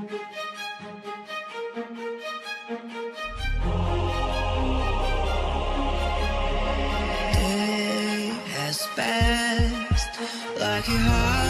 Day has passed like a heart.